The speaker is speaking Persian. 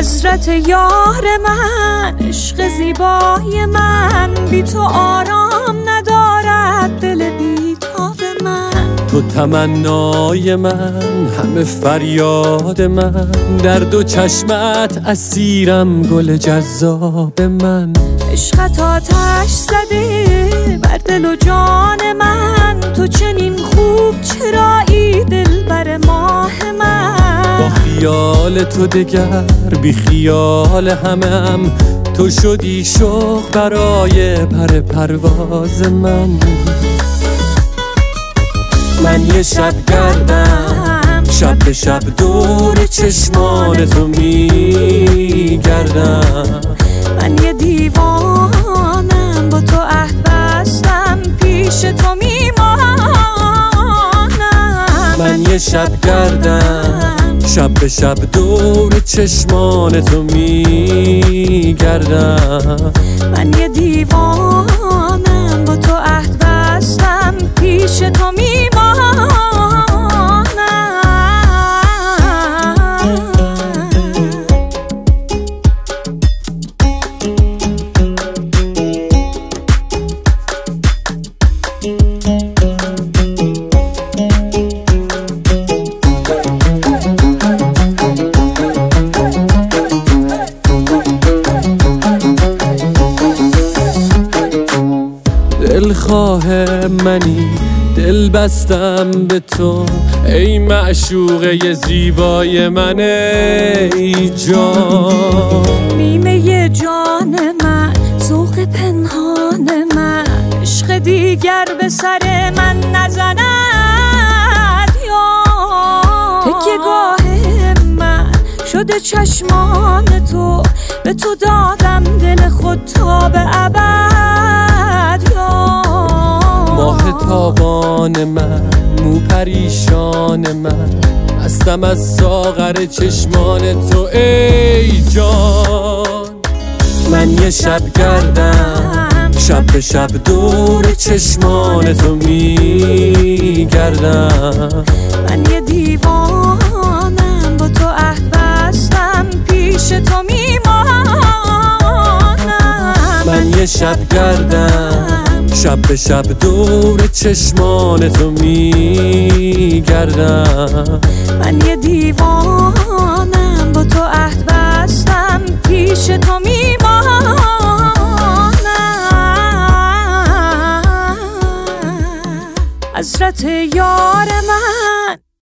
حضرت یار من عشق زیبای من. بی تو آرام ندارد دل بیتاب من. تو تمنای من همه فریاد من. در دو چشمت اسیرم گل جذاب من. عشقت آتش زده بر دل و جان من. تو چنین خوب خیال تو دگر بی خیال همم. تو شدی شوق برای پر پرواز من. من یه شب گردم شب به شب دور چشمان تو میگردم. من یه دیوانم با تو عهد بستم پیش تو میمانم. من یه شب گردم شب به شب دور چشمان تو میگردم. من یه دیوانم دلخواه منی دل بستم به تو. ای معشوقه زیبای من ای جان. نیمه جان من ذوق پنهان من. عشق دیگر به سر من نزند یا تکیه گاه من شده چشمان تو. به تو دادم دل خود تا به ابد. ماه تابان من مو پریشان من. هستم از ساغر چشمان تو ای جان. من یه شب گردم شب به شب دور چشمان تو میگردم. من یه دیوانم با تو عهد بستم پیش تو میمانم. من یه شب گردم شب به شب دور چشمان تو میگردم. من یه دیوانم با تو عهد بستم پیش تو میمانم. حضرت یار من.